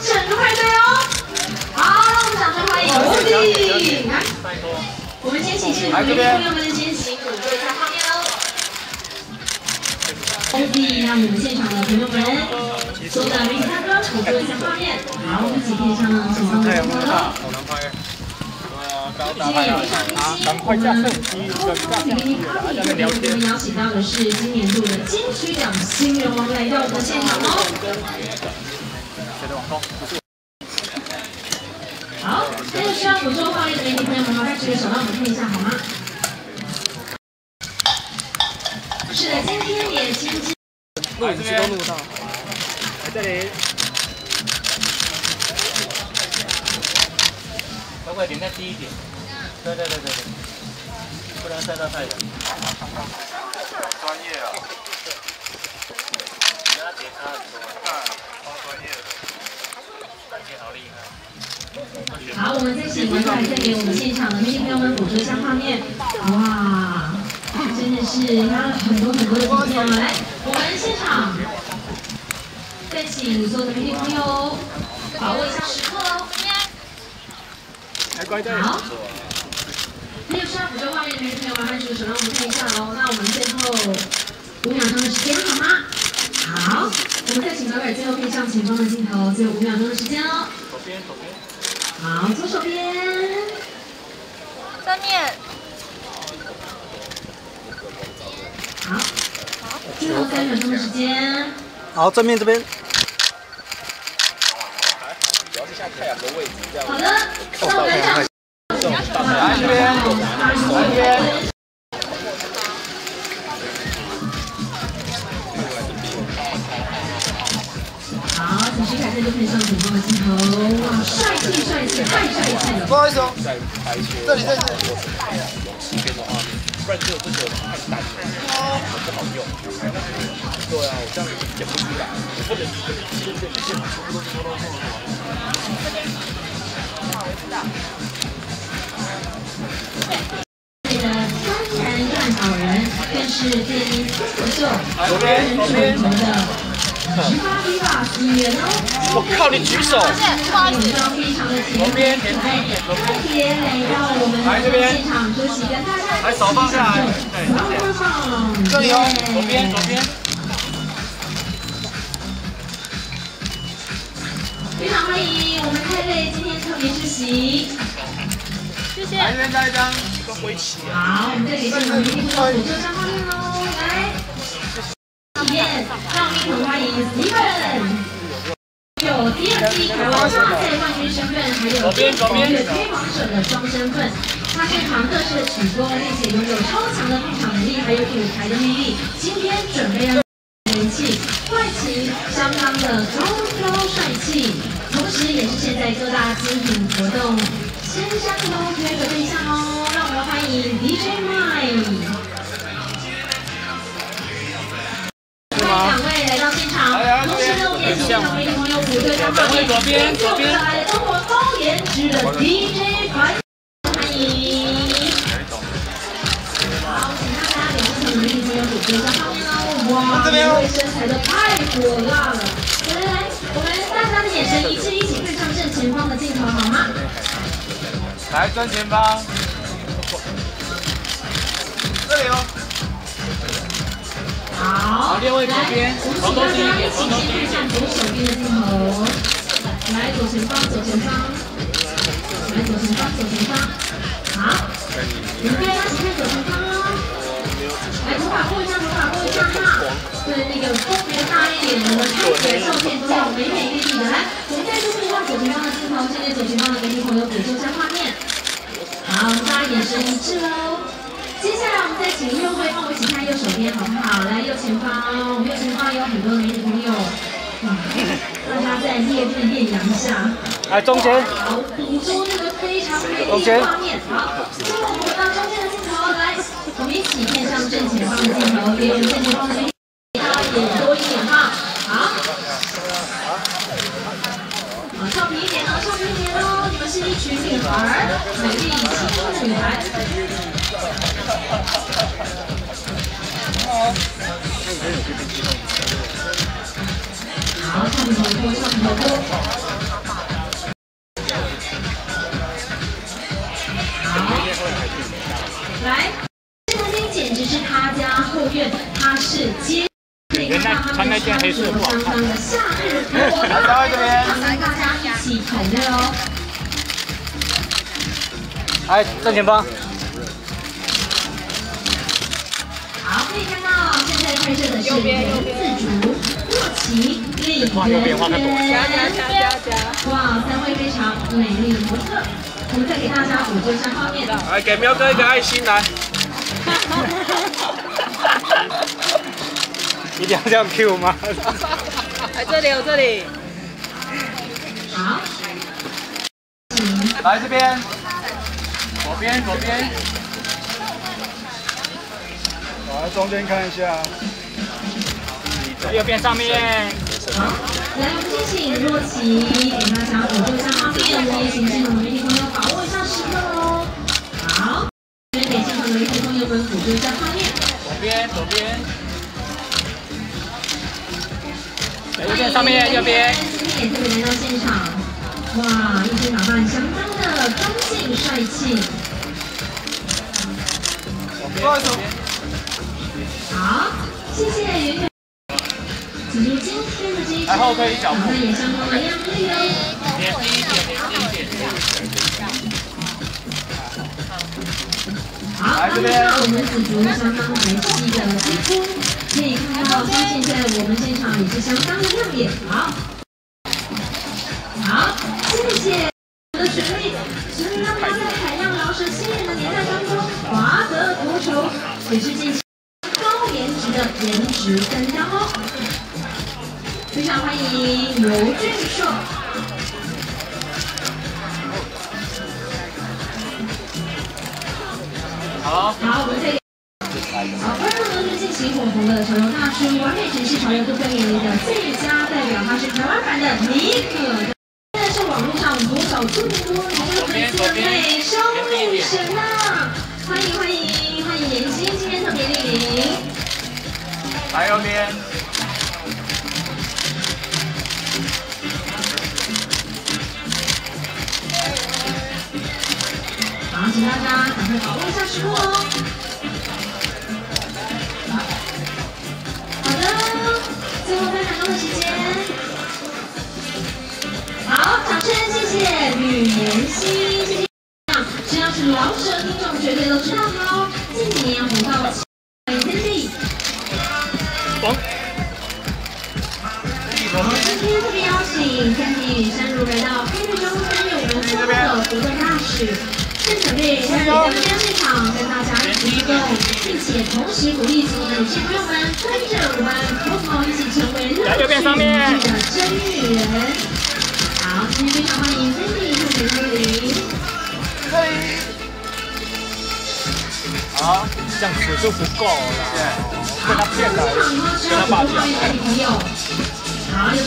整个派对哦。好，让我们掌声欢迎欧弟。来，我们先请现场的朋友们先辛苦做一下画面。喽。欧弟，让我们现场的朋友们所有的媒体大哥捕捉一下画面。好，我们一起配上前方的镜头喽。今天也非常开心，我们空中给你 party，我们邀请到的是今年度的金曲奖新人王来到我们的现场哦。好，还有需要捕捉画面的媒体朋友们，麻烦举个手让我们看一下好吗？是的，今天也亲自录影机都录到，在这里。稍微点再低一点。对对对对对，不能晒到太阳。专业啊！人家点差很多，好。我们再请观众来再给我们现场的媒体朋友们捕捉一下画面。哇，真的是压了很多很多的影片来，我们现场再请所有的媒体朋友把握一下时刻哦。好。没有需要捕捉画面的媒体朋友，麻烦举手让我们看一下喽。那我们最后五秒钟的时间好吗？好，我们再请导演最后配上前方的镜头，最后五秒钟的时间哦。左边，左边。好，左手边。正面。好。好。最后三秒钟的时间。好，正面这边。主要是像太阳的位置这样。好的，那我们上。来这边，来这边。时凯特就配上前方的镜头，哇，帅气帅气，太帅气了！不好意思哦，这里这里。这边的画面，不然只有这个太淡了，很不好用。对啊，我这样剪不出来，我不能剪剪剪剪，全部都拖到后头。不好意思的。是电音脱口秀，主持人是我们的十八 V 吧演员哦。我靠，你举手！有着非常的甜美可爱，特别来到我们现场出席，跟大家来手放下来，对这里哦，左边左边。非常欢迎我们太累今天特别出席，谢谢。来这边加一张。好，我们再给现场的听众朋友上画面喽，第二季台湾大赛冠军身份，还有中国的推广者的双身份。他擅长各式的曲风，并且拥有超强的配场能力，还有舞台的魅力。今天准备让人气外形相当的高挑帅气，同时也是现在各大精品活动线上都推的对象哦。让我们欢迎 DJ Mike，欢迎两位来到现场，同时呢，我们也请两位朋友捕捉一下画面，左边。左边，中国高颜值的 DJ Mike，欢迎。好，请大家给现场的美女朋友捕捉一下画面哦。哇，身材的太火辣了，来来来，我们大家的眼神一致，一起看上正前方的镜头好吗？来正前方。这里哦。好，来，我们请大家一起先看向左手边的镜头。来，左前方，左前方。来，左前方，左前方。好，你们大家一起看左前方哦。来，头发拨一下，头发拨一下哈。对，那个丰腴大一点我们，看起来照片都要美美丽丽的。来，我们再度看向左前方的镜头，现在左前方的美女朋友捕捉一下画面。好，大家眼神一致喽。接下来我们再请右位帮我一起看右手边好不好？来右前方，我们右前方有很多美女朋友，哇，大家在烈日艳阳下，来中间，好，捕捉这个非常美丽的画面。好，最后我们到中间的镜头来，我们一起面向正前方的镜头，给我们正前方的镜头大家演多一点哈。好，好，俏皮一点哦，俏皮一点哦，你们是一群女孩，美丽青春的女孩。好，好，唱歌。好，来，这餐厅简直是他家后院，他是街。原来穿那件黑色不好看。来到这边，来大家一起团队哦。哎，前方。好，可以看到现在拍摄的是林自主。哇，三位非常美丽的模特，我们再给大家捕捉一下画面。来给喵哥一个爱心来。一定要这样 Q 吗？来这里，我这里。好，来这边，左边左边。我来中间看一下。右边上面。好，来我们先请若琪给大家捕捉一下画面，我们也请现场的媒体朋友把握一下时刻哦。好，先给现场的媒体朋友们捕捉一下画面。左边左边。右边上面右边。今天也特别来到现场，哇，一身打扮相当的干净帅气。好，谢谢圆圆。此处今天的这一场，打扮也相当的靓丽哦。好，刚看到我们紫竹相当白皙的肌肤，可以看到它现在我们现场也是相当的亮眼。好，好，谢谢。我的旋律，是让他在海量饶舌新人的年代当中华德多酬，也是进行高颜值的颜值担当哦。欢迎刘俊硕。好。好，我们再。好，二号呢是进行火红的潮流大师，完美诠释潮流多分年龄的最佳代表，他是台湾版的尼可。现在是网络上多少这么多女粉丝的美少女神啊！欢迎欢迎欢迎妍希，今天特别莅临。来右边。请大家赶快把握一下时刻哦。好的，最后分享中的时间。好，掌声谢谢。吕妍希，谢谢。只要是老舍听众，绝对都知道他哦。近几年红到欢迎 Cindy。我们今天特别邀请 Cindy 深入来到黑日中担任我们所有的活动大使。现场队在咱们现场跟大家一起互动，并且同时鼓励所有的女性朋友们跟着我们疯狂一起成为乐趣的真女人。好，今天非常欢迎 Cindy 特别莅临。好，这样子就不够了。好，现场以后需要补充一位朋友。好，有。